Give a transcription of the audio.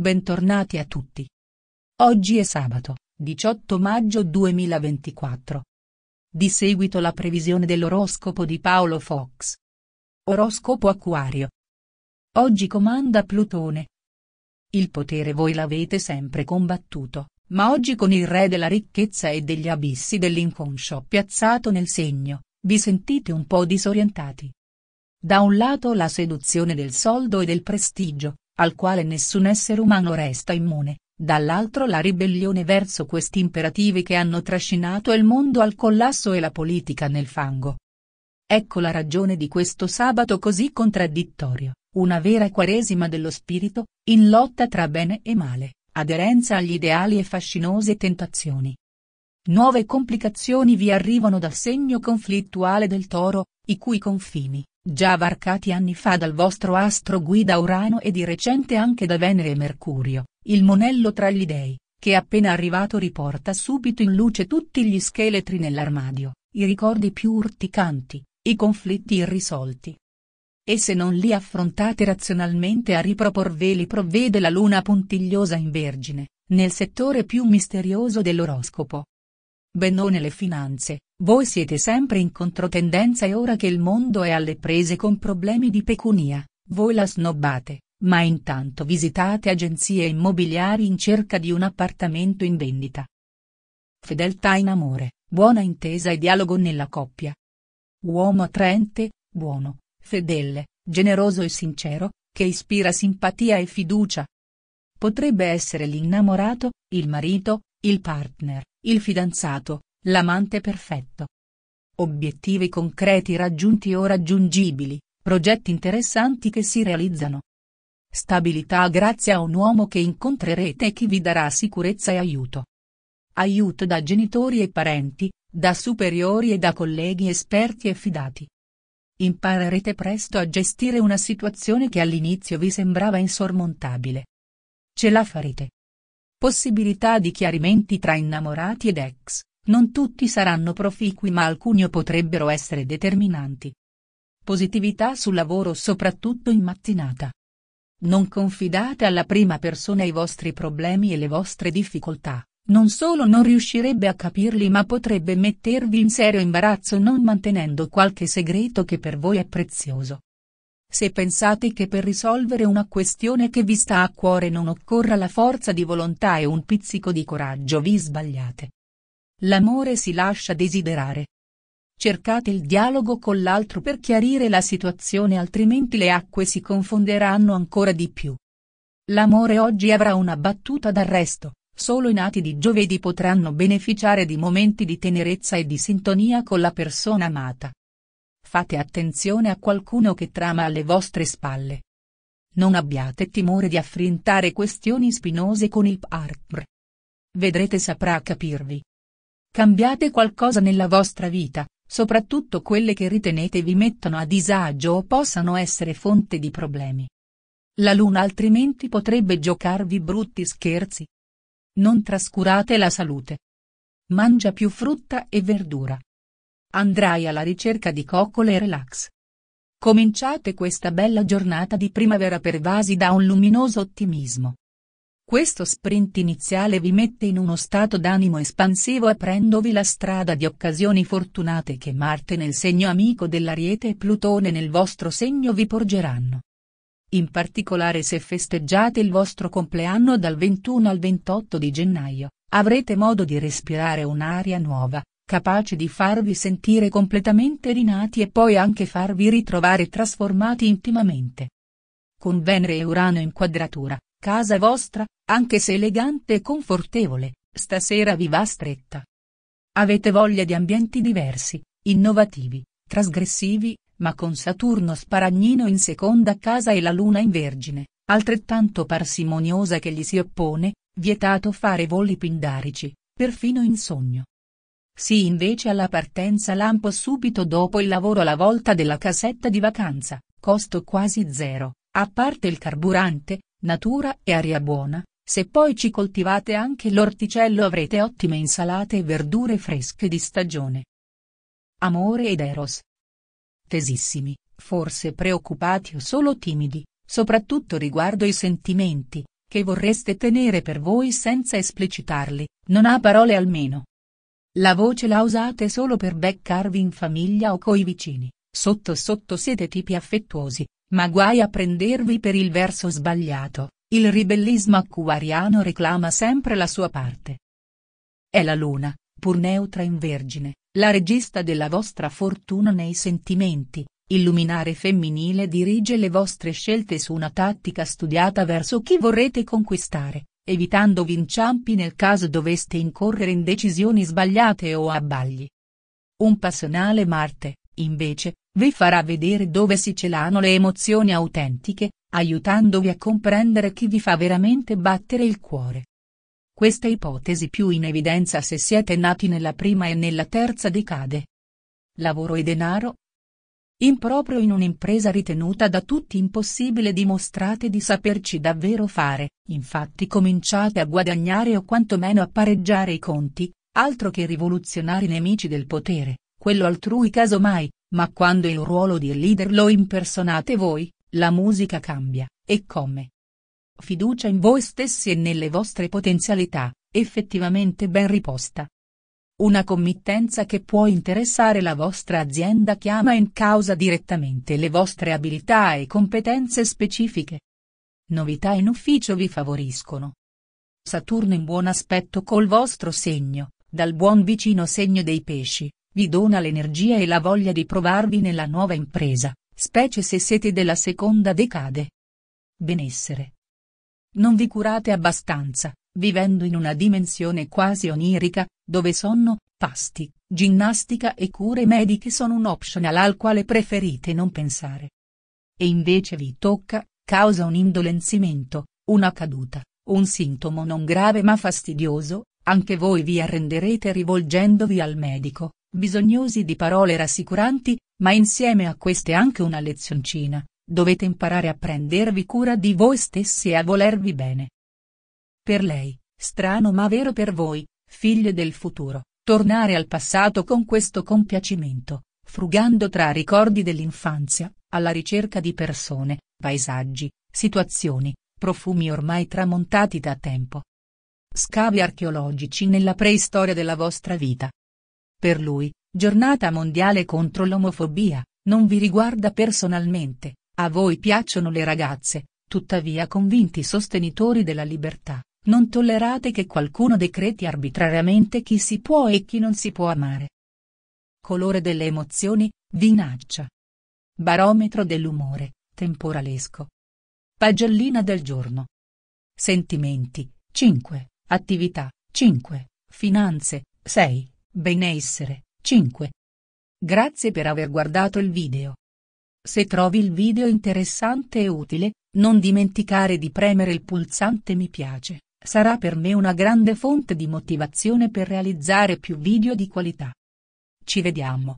bentornati a tutti. Oggi è sabato, 18 maggio 2024. Di seguito la previsione dell'oroscopo di Paolo Fox. Oroscopo Acquario. Oggi comanda Plutone. Il potere voi l'avete sempre combattuto, ma oggi con il re della ricchezza e degli abissi dell'inconscio piazzato nel segno, vi sentite un po' disorientati. Da un lato la seduzione del soldo e del prestigio, al quale nessun essere umano resta immune, dall'altro la ribellione verso questi imperativi che hanno trascinato il mondo al collasso e la politica nel fango. Ecco la ragione di questo sabato così contraddittorio, una vera quaresima dello spirito, in lotta tra bene e male, aderenza agli ideali e fascinose tentazioni. Nuove complicazioni vi arrivano dal segno conflittuale del toro, i cui confini, già varcati anni fa dal vostro astro guida Urano e di recente anche da Venere e Mercurio, il monello tra gli dei, che appena arrivato riporta subito in luce tutti gli scheletri nell'armadio, i ricordi più urticanti, i conflitti irrisolti. E se non li affrontate razionalmente a riproporveli provvede la luna puntigliosa in Vergine, nel settore più misterioso dell'oroscopo. Benone le finanze, voi siete sempre in controtendenza e ora che il mondo è alle prese con problemi di pecunia, voi la snobbate, ma intanto visitate agenzie immobiliari in cerca di un appartamento in vendita. Fedeltà in amore, buona intesa e dialogo nella coppia. Uomo attraente, buono, fedele, generoso e sincero, che ispira simpatia e fiducia. Potrebbe essere l'innamorato, il marito, il partner, il fidanzato, l'amante perfetto. Obiettivi concreti raggiunti o raggiungibili, progetti interessanti che si realizzano. Stabilità grazie a un uomo che incontrerete e che vi darà sicurezza e aiuto. Aiuto da genitori e parenti, da superiori e da colleghi esperti e fidati. Imparerete presto a gestire una situazione che all'inizio vi sembrava insormontabile. Ce la farete. Possibilità di chiarimenti tra innamorati ed ex, non tutti saranno proficui ma alcuni potrebbero essere determinanti. Positività sul lavoro soprattutto in mattinata. Non confidate alla prima persona i vostri problemi e le vostre difficoltà, non solo non riuscirebbe a capirli ma potrebbe mettervi in serio imbarazzo non mantenendo qualche segreto che per voi è prezioso. Se pensate che per risolvere una questione che vi sta a cuore non occorra la forza di volontà e un pizzico di coraggio vi sbagliate. L'amore si lascia desiderare. Cercate il dialogo con l'altro per chiarire la situazione altrimenti le acque si confonderanno ancora di più. L'amore oggi avrà una battuta d'arresto, solo i nati di giovedì potranno beneficiare di momenti di tenerezza e di sintonia con la persona amata fate attenzione a qualcuno che trama alle vostre spalle. Non abbiate timore di affrontare questioni spinose con il partner. Vedrete saprà capirvi. Cambiate qualcosa nella vostra vita, soprattutto quelle che ritenete vi mettono a disagio o possano essere fonte di problemi. La luna altrimenti potrebbe giocarvi brutti scherzi. Non trascurate la salute. Mangia più frutta e verdura. Andrai alla ricerca di coccole e relax. Cominciate questa bella giornata di primavera pervasi da un luminoso ottimismo. Questo sprint iniziale vi mette in uno stato d'animo espansivo aprendovi la strada di occasioni fortunate che Marte nel segno amico dell'Ariete e Plutone nel vostro segno vi porgeranno. In particolare se festeggiate il vostro compleanno dal 21 al 28 di gennaio, avrete modo di respirare un'aria nuova, capace di farvi sentire completamente rinati e poi anche farvi ritrovare trasformati intimamente. Con Venere e Urano in quadratura, casa vostra, anche se elegante e confortevole, stasera vi va stretta. Avete voglia di ambienti diversi, innovativi, trasgressivi, ma con Saturno sparagnino in seconda casa e la Luna in Vergine, altrettanto parsimoniosa che gli si oppone, vietato fare voli pindarici, perfino in sogno. Sì invece alla partenza lampo subito dopo il lavoro alla volta della casetta di vacanza, costo quasi zero, a parte il carburante, natura e aria buona, se poi ci coltivate anche l'orticello avrete ottime insalate e verdure fresche di stagione. Amore ed Eros. Tesissimi, forse preoccupati o solo timidi, soprattutto riguardo i sentimenti, che vorreste tenere per voi senza esplicitarli, non ha parole almeno. La voce la usate solo per beccarvi in famiglia o coi vicini, sotto sotto siete tipi affettuosi, ma guai a prendervi per il verso sbagliato, il ribellismo acquariano reclama sempre la sua parte. È la luna, pur neutra in vergine, la regista della vostra fortuna nei sentimenti, il luminare femminile dirige le vostre scelte su una tattica studiata verso chi vorrete conquistare, evitandovi inciampi nel caso doveste incorrere in decisioni sbagliate o abbagli. Un passionale Marte, invece, vi farà vedere dove si celano le emozioni autentiche, aiutandovi a comprendere chi vi fa veramente battere il cuore. Questa ipotesi più in evidenza se siete nati nella prima e nella terza decade. Lavoro e denaro, Improprio in un'impresa ritenuta da tutti impossibile dimostrate di saperci davvero fare, infatti cominciate a guadagnare o quantomeno a pareggiare i conti, altro che rivoluzionari nemici del potere, quello altrui casomai, ma quando il ruolo di leader lo impersonate voi, la musica cambia, e come? Fiducia in voi stessi e nelle vostre potenzialità, effettivamente ben riposta, una committenza che può interessare la vostra azienda chiama in causa direttamente le vostre abilità e competenze specifiche. Novità in ufficio vi favoriscono. Saturno in buon aspetto col vostro segno, dal buon vicino segno dei pesci, vi dona l'energia e la voglia di provarvi nella nuova impresa, specie se siete della seconda decade. Benessere. Non vi curate abbastanza, vivendo in una dimensione quasi onirica, dove sonno, pasti, ginnastica e cure mediche sono un optional al quale preferite non pensare. E invece vi tocca, causa un indolenzimento, una caduta, un sintomo non grave ma fastidioso, anche voi vi arrenderete rivolgendovi al medico, bisognosi di parole rassicuranti, ma insieme a queste anche una lezioncina, dovete imparare a prendervi cura di voi stessi e a volervi bene. Per lei, strano ma vero per voi, figlie del futuro, tornare al passato con questo compiacimento, frugando tra ricordi dell'infanzia, alla ricerca di persone, paesaggi, situazioni, profumi ormai tramontati da tempo. Scavi archeologici nella preistoria della vostra vita. Per lui, giornata mondiale contro l'omofobia, non vi riguarda personalmente, a voi piacciono le ragazze, tuttavia convinti sostenitori della libertà. Non tollerate che qualcuno decreti arbitrariamente chi si può e chi non si può amare. Colore delle emozioni, vinaccia. Barometro dell'umore, temporalesco. Pagellina del giorno. Sentimenti, 5, attività, 5, finanze, 6, benessere, 5. Grazie per aver guardato il video. Se trovi il video interessante e utile, non dimenticare di premere il pulsante mi piace. Sarà per me una grande fonte di motivazione per realizzare più video di qualità. Ci vediamo.